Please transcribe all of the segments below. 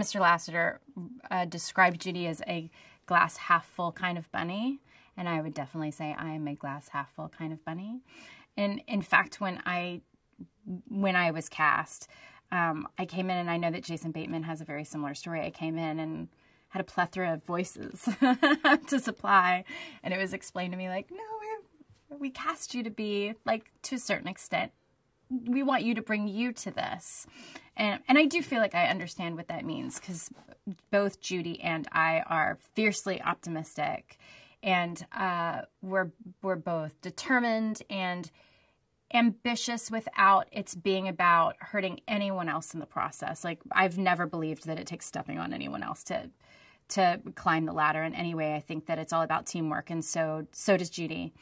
Mr. Lasseter uh, described Judy as a glass half full kind of bunny, and I would definitely say I am a glass half full kind of bunny. And in fact, when I when I was cast, um, I came in and I know that Jason Bateman has a very similar story. I came in and had a plethora of voices to supply, and it was explained to me like, no, we cast you to be like to a certain extent we want you to bring you to this. And, and I do feel like I understand what that means because both Judy and I are fiercely optimistic and uh, we're, we're both determined and ambitious without it's being about hurting anyone else in the process. Like I've never believed that it takes stepping on anyone else to to climb the ladder in any way. I think that it's all about teamwork and so so does Judy.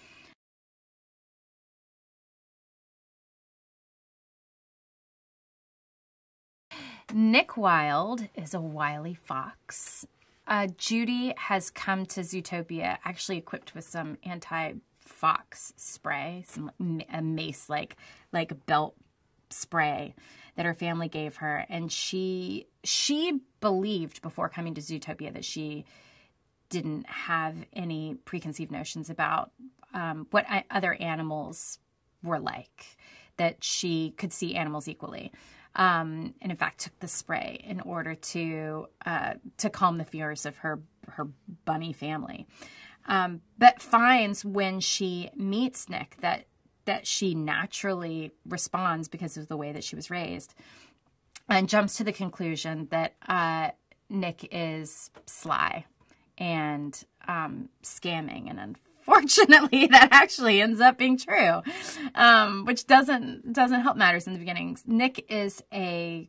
Nick Wilde is a wily fox. Uh, Judy has come to Zootopia actually equipped with some anti-fox spray, some a mace like like belt spray that her family gave her, and she she believed before coming to Zootopia that she didn't have any preconceived notions about um, what other animals were like, that she could see animals equally um, and in fact took the spray in order to uh, to calm the fears of her her bunny family. Um, but finds when she meets Nick that that she naturally responds because of the way that she was raised, and jumps to the conclusion that uh, Nick is sly and um, scamming and unfortunately that actually ends up being true. Um, which doesn't doesn't help matters in the beginning. Nick is a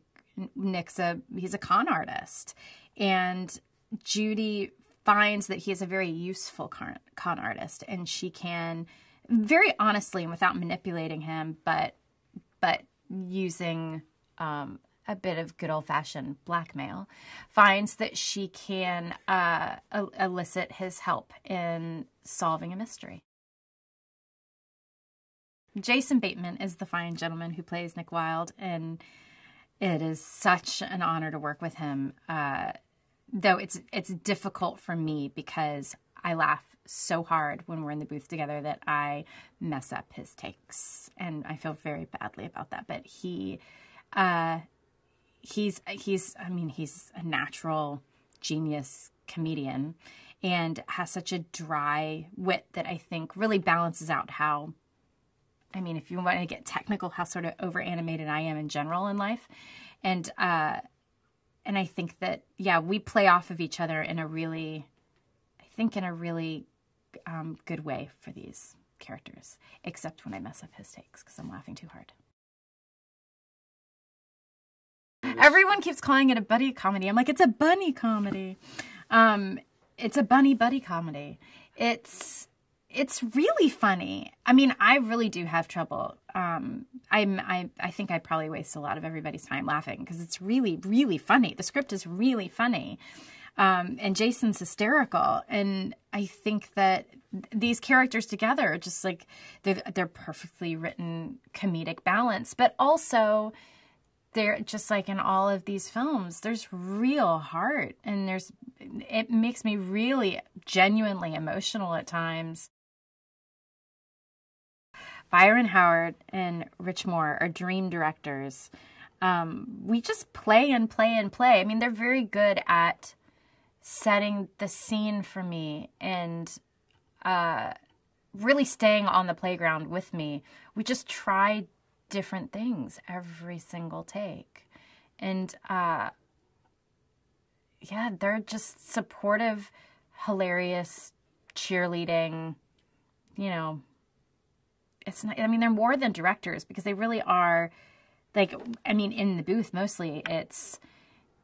nick's a he's a con artist. And judy finds that he is a very useful con, con artist. And she can very honestly and without manipulating him but but using um, a bit of good old fashioned blackmail, finds that she can uh, elicit his help in solving a mystery. Jason Bateman is the fine gentleman who plays Nick Wilde, and it is such an honor to work with him. Uh, though it's it's difficult for me because I laugh so hard when we're in the booth together that I mess up his takes, and I feel very badly about that. But he uh, he's he's I mean he's a natural genius comedian and has such a dry wit that I think really balances out how I mean if you want to get technical how sort of over animated I am in general in life and uh and I think that yeah we play off of each other in a really I think in a really um, good way for these characters except when I mess up his takes because I'm laughing too hard. Everyone keeps calling it a buddy comedy. I'm like, it's a bunny comedy. Um, it's a bunny buddy comedy. It's it's really funny. I mean, I really do have trouble. Um, I'm I I think I probably waste a lot of everybody's time laughing because it's really really funny. The script is really funny. Um, and Jason's hysterical, and I think that these characters together, are just like they're they're perfectly written comedic balance, but also they're just like in all of these films there's real heart and there's it makes me really genuinely emotional at times. Byron howard and rich moore are dream directors. Um, we just play and play and play. I mean they're very good at setting the scene for me and uh, really staying on the playground with me. We just try different things every single take. And uh, yeah, they're just supportive, hilarious, cheerleading, you know. It's not, I mean, they're more than directors because they really are like, I mean, in the booth, mostly it's,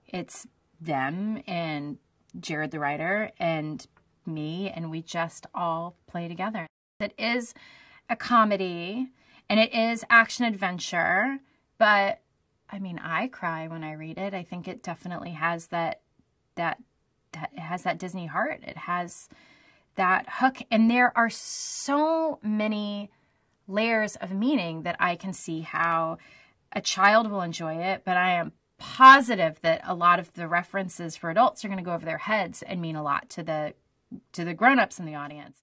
it's them and Jared, the writer, and me, and we just all play together. It is a comedy and it is action adventure, but I mean, I cry when I read it. I think it definitely has that that that it has that Disney heart. It has that hook and there are so many layers of meaning that I can see how a child will enjoy it, but I am positive that a lot of the references for adults are going to go over their heads and mean a lot to the to the grown-ups in the audience.